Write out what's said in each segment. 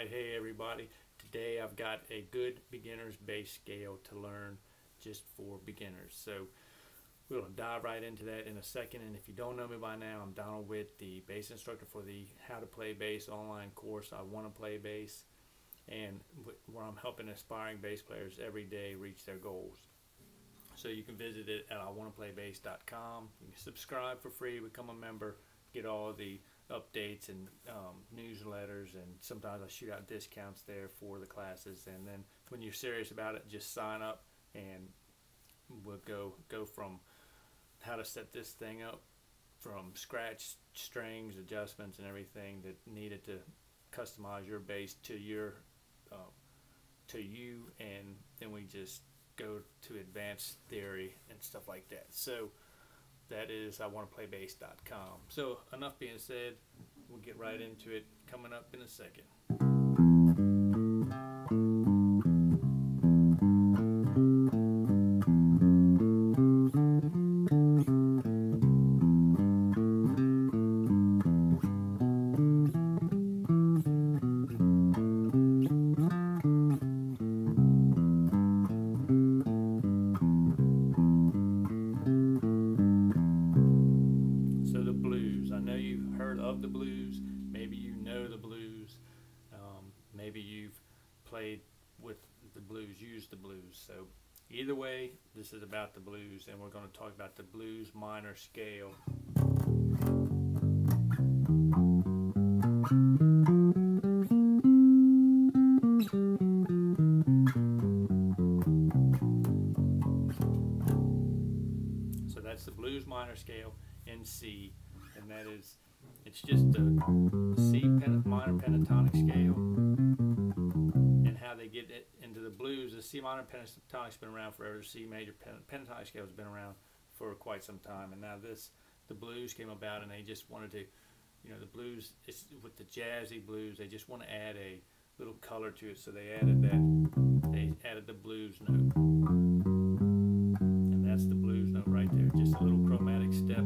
Alright, hey everybody. Today I've got a good beginner's bass scale to learn just for beginners. So we'll dive right into that in a second. And if you don't know me by now, I'm Donald Witt, the bass instructor for the How to Play Bass online course. I want to play bass and where I'm helping aspiring bass players every day reach their goals. So you can visit it at iwannaplaybass.com. You can subscribe for free, become a member, get all the updates and um, newsletters, and sometimes I shoot out discounts there for the classes. And then when you're serious about it, just sign up, and we'll go go from how to set this thing up from scratch, strings, adjustments, and everything that needed to customize your bass to your uh, to you, and then we just go to advanced theory and stuff like that. So that is iwannaplaybass.com. So enough being said, we'll get right into it coming up in a second. With the blues, use the blues. So either way, this is about the blues, and we're going to talk about the blues minor scale. So that's the blues minor scale in C, and that is it's just a C minor pentatonic scale they get it into the blues. The C minor pentatonic's been around forever. The C major pentatonic scale has been around for quite some time. And now this, the blues came about and they just wanted to, you know, the blues, it's with the jazzy blues, they just want to add a little color to it. So they added that, they added the blues note. And that's the blues note right there. Just a little chromatic step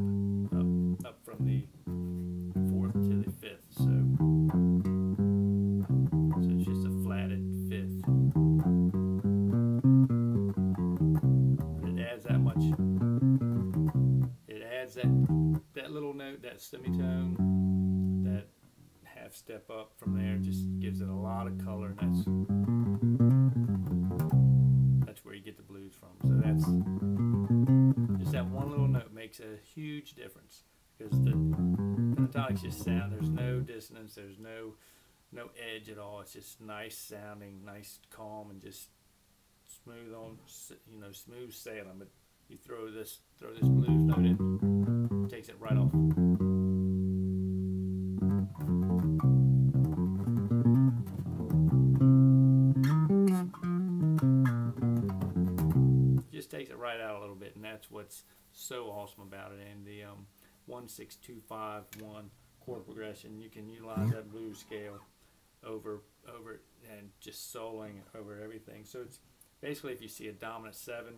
that little note, that semitone, that half step up from there just gives it a lot of color. And that's that's where you get the blues from. So that's just that one little note makes a huge difference because the pentatonics just sound. There's no dissonance. There's no no edge at all. It's just nice sounding, nice calm, and just smooth on, you know, smooth sailing. But you throw this throw this blues note in, takes it right off. Just takes it right out a little bit, and that's what's so awesome about it. And the um, one six two five one chord progression, you can utilize that blues scale over over and just soloing over everything. So it's basically if you see a dominant seven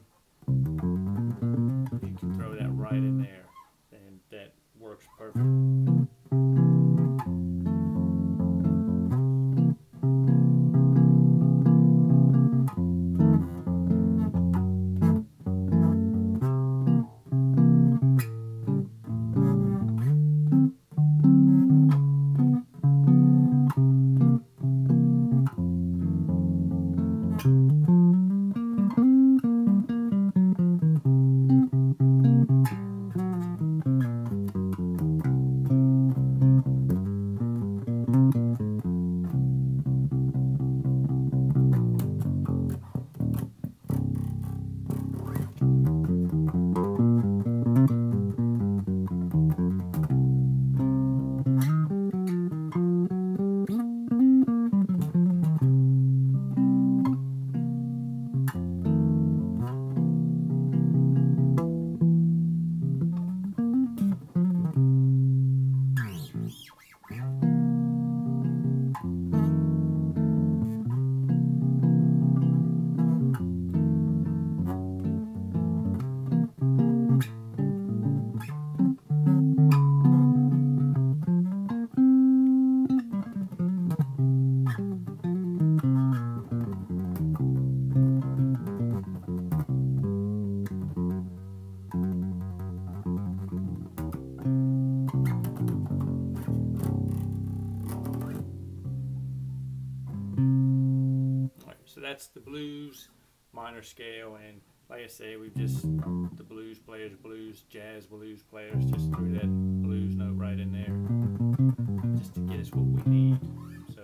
that's the blues minor scale, and like I say, we've just the blues players, blues jazz blues players, just threw that blues note right in there, just to get us what we need. So,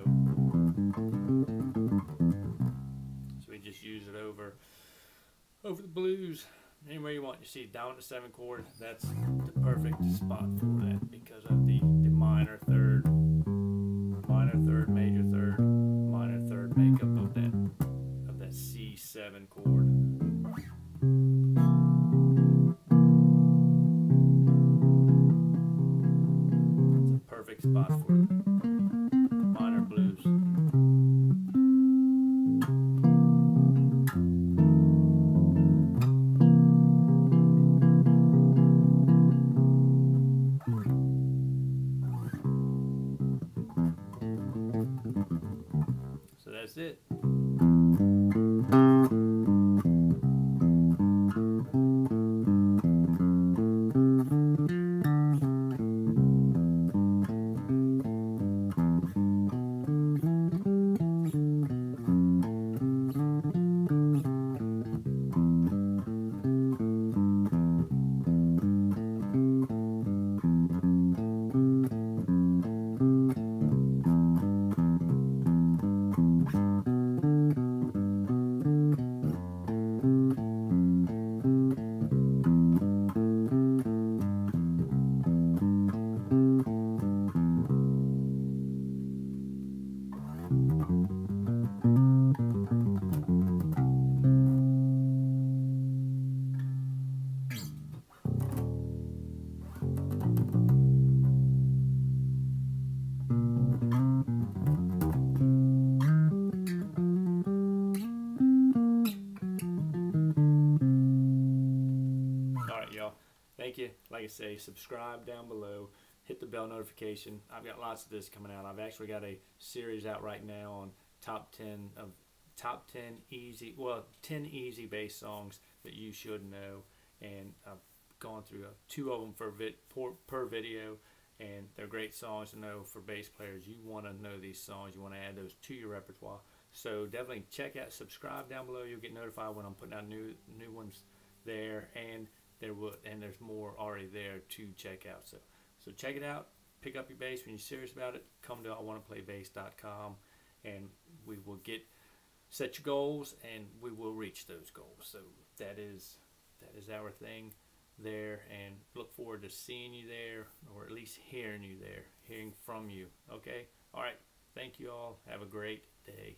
so we just use it over over the blues anywhere you want. You see down to seven chord, that's the perfect spot for that because of the, the minor third, blues. So that's it. Thank you. Like I say, subscribe down below. Hit the bell notification. I've got lots of this coming out. I've actually got a series out right now on top 10 of top 10 easy, well, 10 easy bass songs that you should know. And I've gone through uh, two of them for vid, per, per video, and they're great songs to know for bass players. You want to know these songs. You want to add those to your repertoire. So definitely check out, subscribe down below. You'll get notified when I'm putting out new new ones there, and there will and there's more already there to check out. So so check it out. Pick up your bass when you're serious about it. Come to I want to play bass.com, and we will get set your goals, and we will reach those goals. So that is that is our thing there, and look forward to seeing you there, or at least hearing you there, hearing from you. Okay. All right. Thank you all. Have a great day.